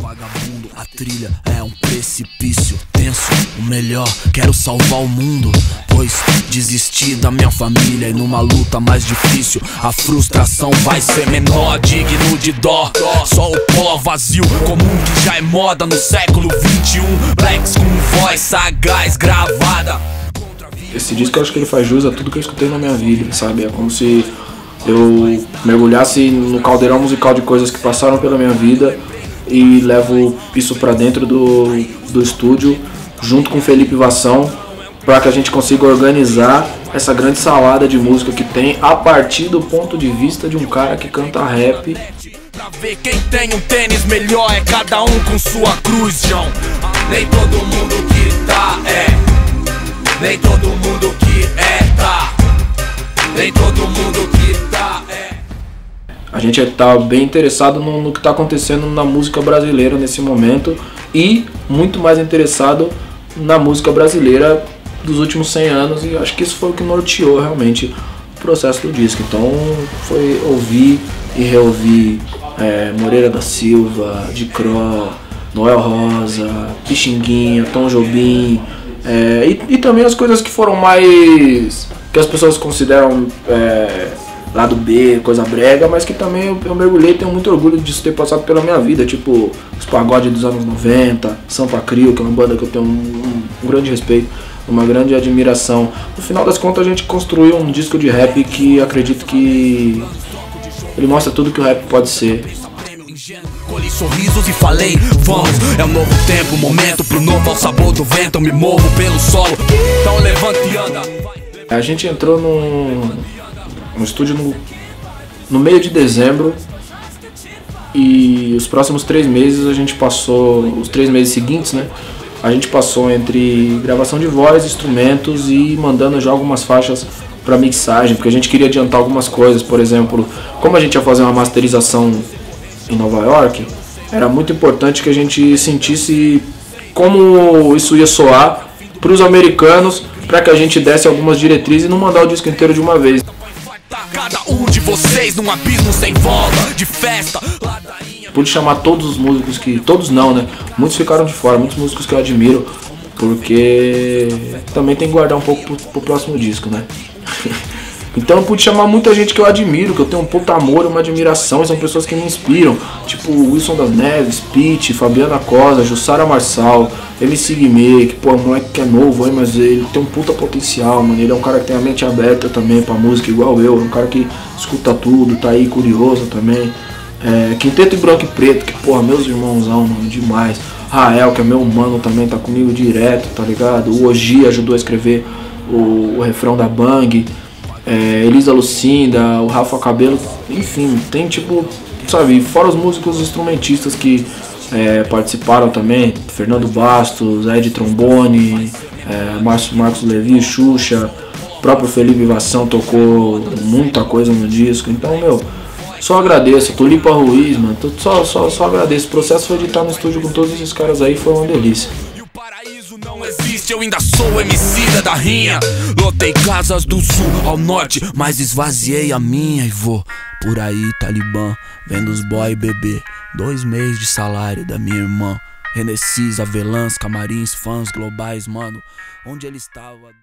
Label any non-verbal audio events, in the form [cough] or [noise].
Vagabundo, a trilha é um precipício tenso. O melhor, quero salvar o mundo. Pois desisti da minha família e numa luta mais difícil, a frustração vai ser menor. Digno de dó, só o pó vazio comum que já é moda no século 21. Blacks com voz sagaz gravada. Esse disco eu acho que ele faz jus a tudo que eu escutei na minha vida, sabe? É como se eu mergulhasse no caldeirão musical de coisas que passaram pela minha vida e levo isso para dentro do, do estúdio junto com Felipe Vassão para que a gente consiga organizar essa grande salada de música que tem a partir do ponto de vista de um cara que canta rap. Pra ver quem tem um tênis melhor é cada um com sua cruz, João. Nem todo mundo que tá é, nem todo mundo que é tá, nem todo mundo que. A gente está bem interessado no, no que está acontecendo na música brasileira nesse momento e muito mais interessado na música brasileira dos últimos 100 anos e acho que isso foi o que norteou realmente o processo do disco. Então foi ouvir e reouvir é, Moreira da Silva, de Cro, Noel Rosa, Pixinguinha, Tom Jobim é, e, e, também as coisas que foram mais que as pessoas consideram é, lado B, coisa brega, mas que também eu, eu mergulhei e tenho muito orgulho disso ter passado pela minha vida, tipo os pagodes dos anos 90, Sampa Crio, que é uma banda que eu tenho um, um, grande respeito, uma grande admiração. No final das contas a gente construiu um disco de rap que acredito que ele mostra tudo que o rap pode ser. Colhi sorrisos e falei, vamos, é um novo tempo, momento pro novo ao sabor do vento, eu me movo pelo solo, então levanta e anda. A gente entrou num, no estúdio no, no meio de dezembro e os próximos três meses a gente passou, os três meses seguintes, né? A gente passou entre gravação de voz, instrumentos e mandando já algumas faixas para mixagem, porque a gente queria adiantar algumas coisas, por exemplo, como a gente ia fazer uma masterização em Nova York, era muito importante que a gente sentisse como isso ia soar para os americanos, para que a gente desse algumas diretrizes e não mandar o disco inteiro de uma vez. Cada um de vocês num abismo sem volta de festa. Pude chamar todos os músicos que. Todos não, né? Muitos ficaram de fora, muitos músicos que eu admiro. Porque também tem que guardar um pouco pro, pro próximo disco, né? [laughs] Então eu pude chamar muita gente que eu admiro, que eu tenho um puta amor, uma admiração, são pessoas que me inspiram. Tipo Wilson das Neves, Pete, Fabiana Cosa, Jussara Marçal, MC Guimê, que pô, é um moleque que é novo aí, mas ele tem um puta potencial, mano. Ele é um cara que tem a mente aberta também pra música, igual eu, é um cara que escuta tudo, tá aí curioso também. É, Quinteto e Branco e Preto, que porra, meus irmãozão, mano, demais. Rael, que é meu mano também, tá comigo direto, tá ligado? O Oji ajudou a escrever o, o refrão da Bang é, Elisa Lucinda, o Rafa Cabelo, enfim, tem tipo, sabe, fora os músicos instrumentistas que é, participaram também, Fernando Bastos, Ed Trombone, é, Marcos, Levi, Xuxa, o próprio Felipe Vassão tocou muita coisa no disco, então, meu, só agradeço, Tulipa Ruiz, mano, só, só, só agradeço, o processo foi de estar no estúdio com todos esses caras aí, foi uma delícia existe, eu ainda sou emicida da rinha. Lotei casas do sul ao norte, mas esvaziei a minha e vou por aí, Talibã, vendo os boy bebê. Dois meses de salário da minha irmã. Renessis, avelãs, camarins, fãs globais, mano. Onde ele estava.